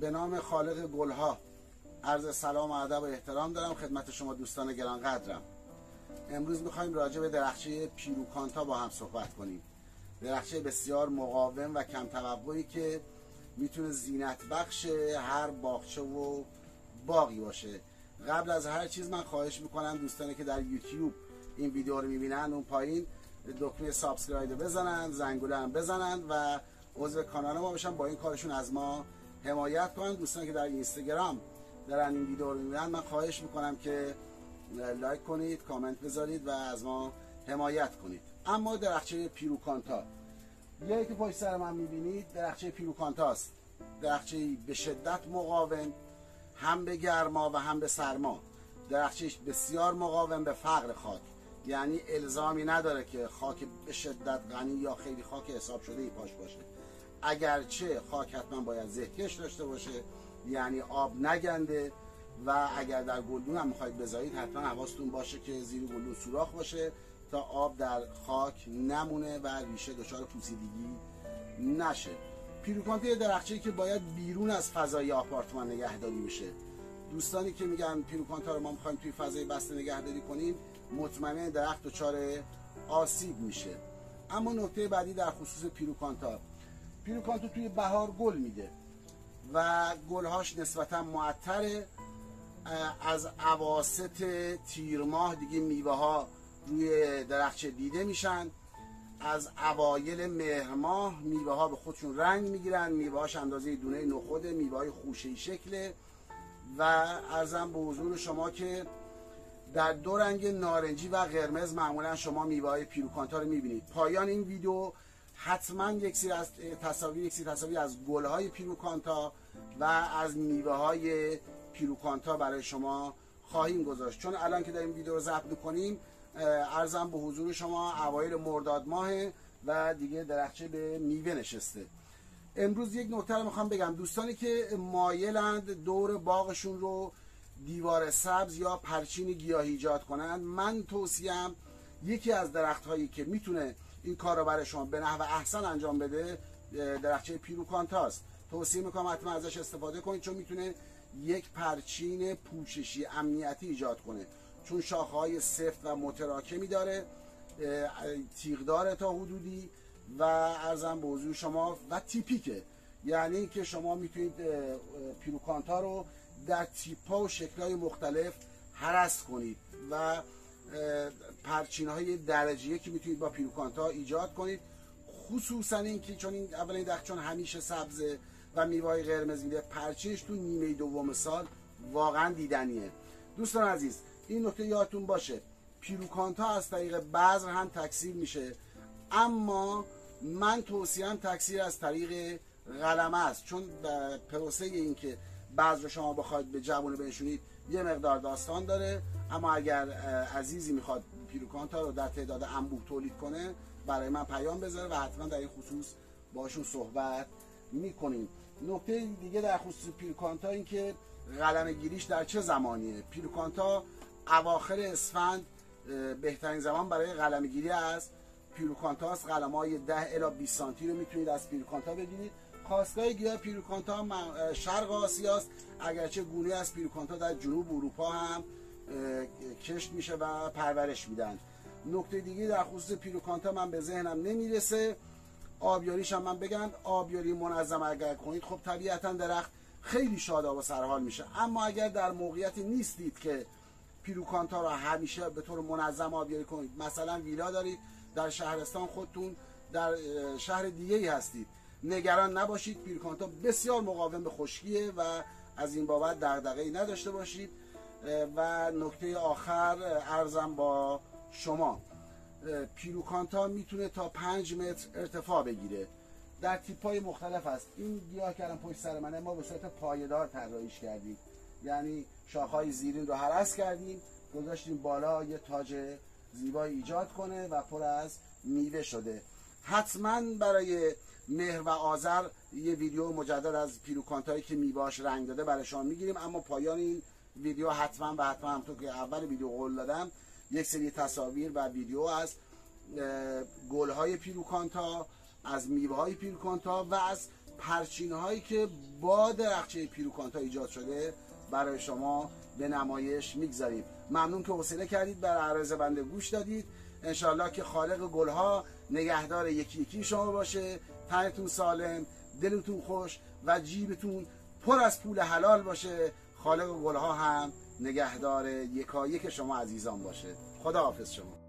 به نام خالق گلها. عرض سلام و ادب و احترام دارم خدمت شما دوستان گرانقدرم. امروز می‌خوایم راجع به درختچه پیروکانتا با هم صحبت کنیم. درختچه بسیار مقاوم و کم توقعی که می‌تونه زینت بخش هر باغچه و باغی باشه. قبل از هر چیز من خواهش می‌کنم دوستانی که در یوتیوب این ویدیو رو می‌بینن اون پایین دکمه subscribe بزنن زنگوله هم بزنن و عضو کانال ما بشن با این کارشون از ما حمایت کنن. دوستانی که در اینستاگرام دارن این ویدیو رو می‌بینن من خواهش می‌کنم که لایک کنید کامنت بذارید و از ما حمایت کنید. اما درخچه پیروکانتا. یکی که پشت سر من می‌بینید درخچه پیروکانتاست. درخچه به شدت مقاوم هم به گرما و هم به سرما. درخچه بسیار مقاوم به فقر خاک. یعنی الزامی نداره که خاک به شدت غنی یا خیلی خاک حساب شده ای پاش باشه. اگرچه خاک حتما باید زهکش داشته باشه یعنی آب نگنده و اگر در گلدون هم می‌خواید بذارید حتما حواستون باشه که زیر گلدون سوراخ باشه تا آب در خاک نمونه و ریشه دچار پوسیدگی نشه. پیروکانته درخچه که باید بیرون از فضای آپارتمان نگهداری میشه دوستانی که میگن پیروکانتا رو ما می‌خوایم توی فضای بسته نگهداری کنیم مطمئن درخت دچار آسیب میشه. اما نکته بعدی در خصوص پیروکانتا. پیروکانتا توی بهار گل میده و گلهاش نسبتا معطره از عواست تیر ماه دیگه میوه ها روی درخچه دیده میشن. از اوایل مهر ماه میوه ها به خودشون رنگ می‌گیرن میوه هاش اندازه دونه نخود میوه های خوشه شکله. و ارزم به حضور شما که در دو رنگ نارنجی و قرمز معمولا شما میوه های پیروکانتا رو می‌بینید. پایان این ویدیو حتما یک سری از تصاویر یک سری تصاویر از گل های پیروکانتا و از میوه های پیروکانتا برای شما خواهیم گذاشت. چون الان که داریم ویدیو رو ضبط می‌کنیم ارزم به حضور شما اوایل مرداد ماه و دیگه درخچه به میوه نشسته. امروز یک نکته رو می‌خوام بگم. دوستانی که مایلند دور باغشون رو دیوار سبز یا پرچین گیاهی ایجاد کنند من توصیم یکی از درخت هایی که می‌تونه این کار رو برای شما به نحو احسن انجام بده درخچه پیروکانتاست. توصیه می‌کنم حتما ازش استفاده کنید چون می‌تونه یک پرچین پوششی امنیتی ایجاد کنه. چون شاخه های سفت و متراکمی داره تیغدار تا حدودی و ارزم به حضور شما و تیپیکه. یعنی که شما می‌تونید پیروکانتا رو در تیپ ها و شکل های مختلف حرس کنید و پرچین های درجه که می‌تونید با پیروکانتا ایجاد کنید. خصوصا اینکه چون این اولین چون همیشه سبزه و میوه قرمز میده پرچینش تو نیمه دوم سال واقعا دیدنیه. دوستان عزیز این نکته یادتون باشه. پیروکانتا از طریق بذر هم تکثیر میشه. اما من توصیم تکثیر از طریق قلمه است. چون پروسه این که بعض رو شما بخواید به جوانه بنشونید یه مقدار داستان داره. اما اگر عزیزی می‌خواد پیروکانتا رو در تعداد انبوه تولید کنه برای من پیام بذاره و حتما در این خصوص باشون صحبت می‌کنیم. نکته دیگه در خصوص پیروکانتا این که قلم گیریش در چه زمانیه؟ پیروکانتا اواخر اسفند بهترین زمان برای قلم گیری از پیروکانتا است قلم های 10 الی 20 سانتی رو می‌تونید از پیروکانتا بگیرید خواستگاه گیاه پیروکانتا شرق آسیاست. اگرچه گونه از پیروکانتا در جنوب اروپا هم کشت میشه و پرورش میدن نکته دیگه در خصوص پیروکانتا من به ذهنم نمی‌رسه. آبیاریش هم من بگم آبیاری منظم اگر کنید خب طبیعتا درخت خیلی شاداب و سرحال میشه. اما اگر در موقعیتی نیستید که پیروکانتا رو همیشه به طور منظم آبیاری کنید. مثلا ویلا دارید در شهرستان خودتون در شهر دیگه ای هستید. نگران نباشید پیروکانتا بسیار مقاوم به خشکیه و از این بابت دغدغه‌ای نداشته باشید. و نکته آخر ارزم با شما. پیروکانتا می‌تونه تا 5 متر ارتفاع بگیره. در تیپ های مختلف است. این گیاه کردم پشت سر منه. ما به صورت پایدار طراحیش کردیم. یعنی شاخهای زیرین رو حرس کردیم گذاشتیم بالا یه تاج زیبایی ایجاد کنه و پر از میوه شده. حتما برای مهر و آذر یه ویدیو مجدد از پیروکانتایی که میواش رنگ داده برای شما می‌گیریم اما پایان این ویدیو حتما و حتما همطور که اول ویدیو قول دادم یک سری تصاویر و ویدیو از گل های پیروکانتا از میوه های پیروکانتا و از پرچین هایی که با درخچه پیروکانتا ایجاد شده برای شما به نمایش می‌گذاریم. ممنون که حوصله کردید بر عرض بنده گوش دادید. انشالله که خالق گلها نگهدار یکی یکی شما باشه. تنتون سالم دلتون خوش و جیبتون پر از پول حلال باشه. خالق گلها هم نگهدار یکایک شما عزیزان باشه. خدا حافظ شما.